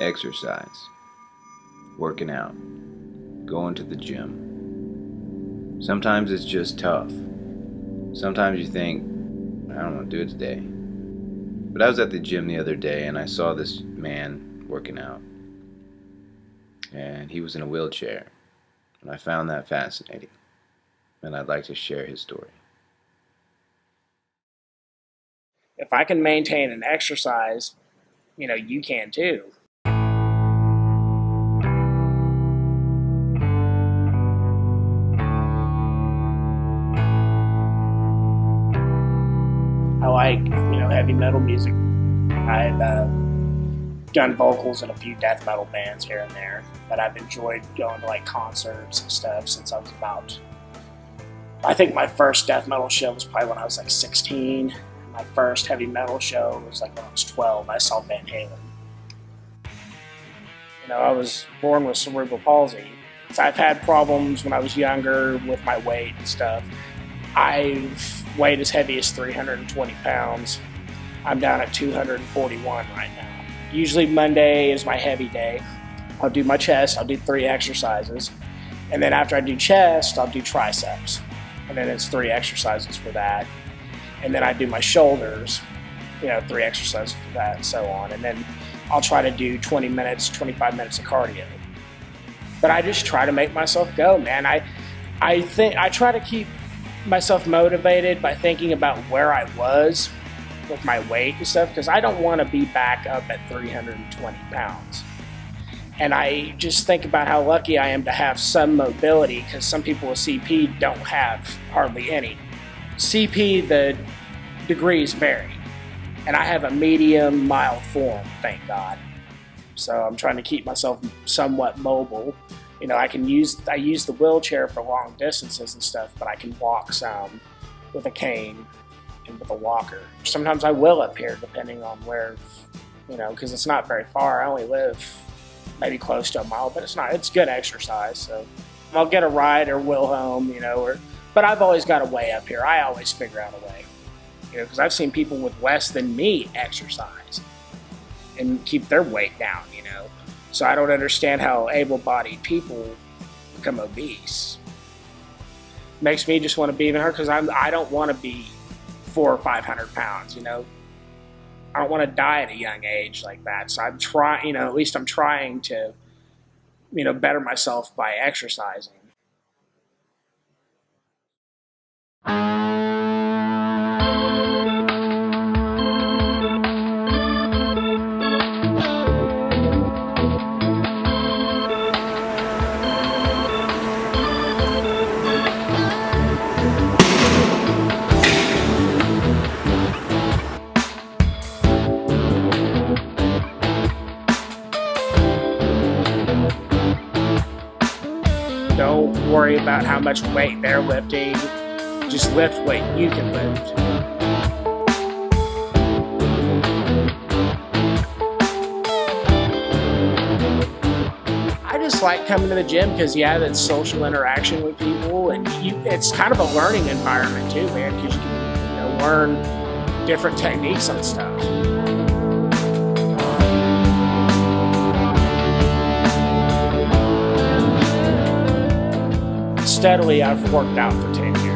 exercise, working out, going to the gym. Sometimes it's just tough. Sometimes you think, I don't want to do it today. But I was at the gym the other day and I saw this man working out. And he was in a wheelchair. And I found that fascinating. And I'd like to share his story. If I can maintain an exercise, you know, you can too. Heavy metal music. I've uh, done vocals in a few death metal bands here and there, but I've enjoyed going to like concerts and stuff since I was about. I think my first death metal show was probably when I was like 16. My first heavy metal show was like when I was 12. I saw Van Halen. You know, I was born with cerebral palsy. So I've had problems when I was younger with my weight and stuff. I've weighed as heavy as 320 pounds. I'm down at 241 right now. Usually Monday is my heavy day. I'll do my chest, I'll do three exercises. And then after I do chest, I'll do triceps. And then it's three exercises for that. And then I do my shoulders, you know, three exercises for that and so on. And then I'll try to do 20 minutes, 25 minutes of cardio. But I just try to make myself go, man. I I think I try to keep myself motivated by thinking about where I was with my weight and stuff because I don't want to be back up at 320 pounds. And I just think about how lucky I am to have some mobility because some people with CP don't have hardly any. CP, the degrees vary. And I have a medium, mild form, thank God. So I'm trying to keep myself somewhat mobile you know, I can use I use the wheelchair for long distances and stuff, but I can walk some with a cane and with a walker. Sometimes I will up here, depending on where, you know, because it's not very far. I only live maybe close to a mile, but it's not. It's good exercise, so I'll get a ride or will home, you know. Or but I've always got a way up here. I always figure out a way, you know, because I've seen people with less than me exercise and keep their weight down, you know. So I don't understand how able-bodied people become obese. Makes me just want to be even her because I'm I don't want to be four or five hundred pounds. You know, I don't want to die at a young age like that. So I'm trying. You know, at least I'm trying to, you know, better myself by exercising. Don't worry about how much weight they're lifting. Just lift what you can lift. I just like coming to the gym because you have that social interaction with people, and you, it's kind of a learning environment too, man. Because you can you know, learn different techniques on stuff. Steadily I've worked out for 10 years.